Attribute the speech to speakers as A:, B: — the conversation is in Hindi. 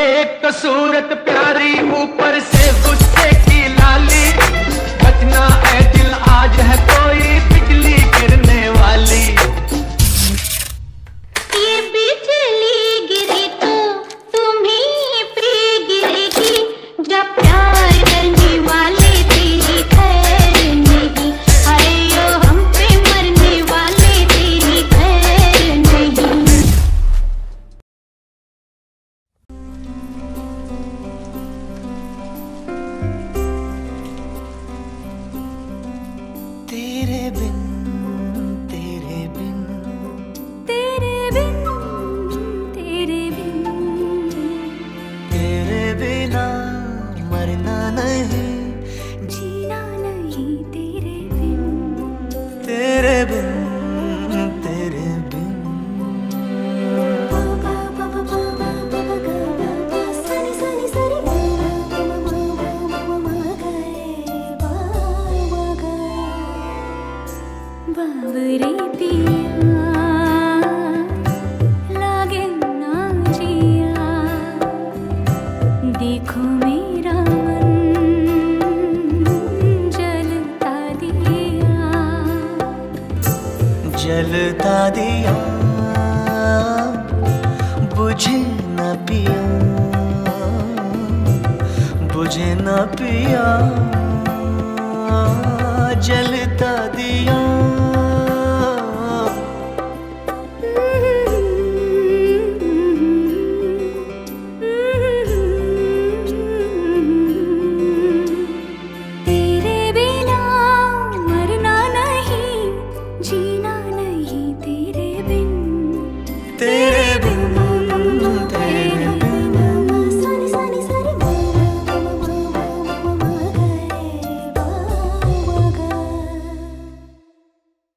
A: एक सूरत प्यारी ऊपर से गुस्से
B: तेरे
C: बिन तेरे बिन।
B: तेरे बिन तेरे बिन।
C: तेरे बिना मरना नहीं।
B: बाबरे पिया लागे ना देखो मेरा जलता दिया।
C: जलता दिया, बुझे न पिया, बुझे न पिया।